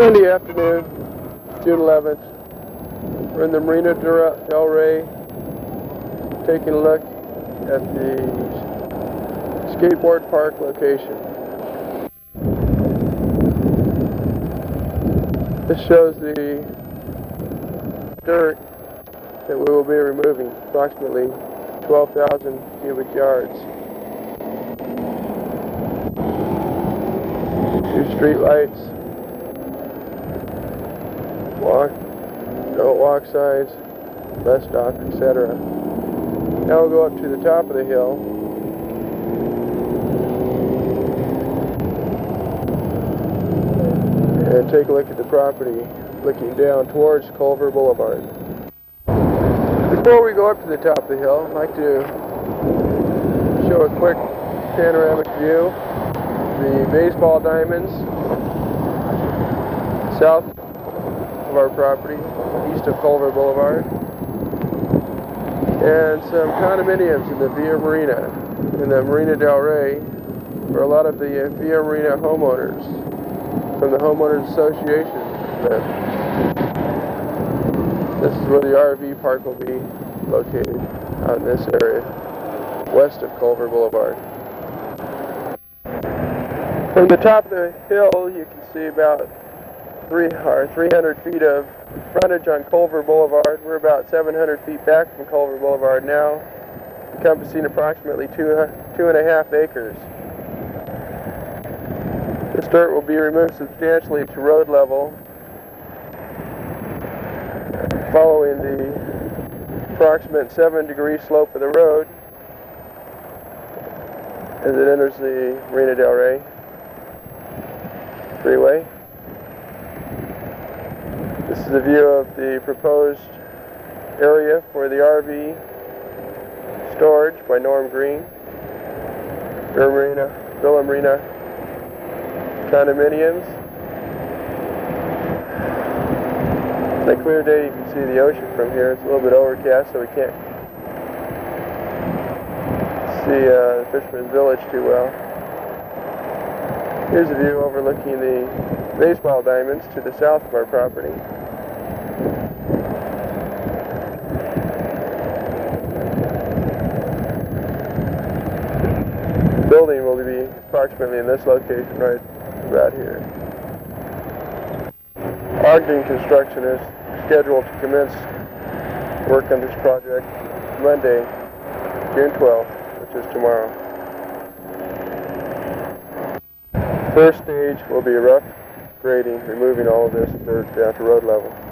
Sunday afternoon, June 11th. We're in the Marina Del Rey taking a look at the skateboard park location. This shows the dirt that we will be removing, approximately 12,000 cubic yards. Two street lights, walk, don't walk signs, bus stop, etc. Now we'll go up to the top of the hill. And take a look at the property looking down towards Culver Boulevard. Before we go up to the top of the hill, I'd like to show a quick panoramic view the baseball diamonds south of our property, east of Culver Boulevard, and some condominiums in the Via Marina, in the Marina Del Rey, where a lot of the Via Marina homeowners from the Homeowners Association. This is where the RV park will be located, out in this area, west of Culver Boulevard. From the top of the hill, you can see about three or 300 feet of frontage on Culver Boulevard. We're about 700 feet back from Culver Boulevard now, encompassing approximately two, two and a half acres. This dirt will be removed substantially to road level following the approximate 7 degree slope of the road as it enters the Marina Del Rey freeway. This is a view of the proposed area for the RV storage by Norm Green. Villa Marina, Villa Marina condominiums. On a clear day you can see the ocean from here. It's a little bit overcast so we can't see uh, the Fisherman's Village too well. Here's a view overlooking the baseball diamonds to the south of our property. The building will be approximately in this location right about here. Ogden Construction is scheduled to commence work on this project Monday, June 12th, which is tomorrow. First stage will be rough grading, removing all of this dirt down to road level.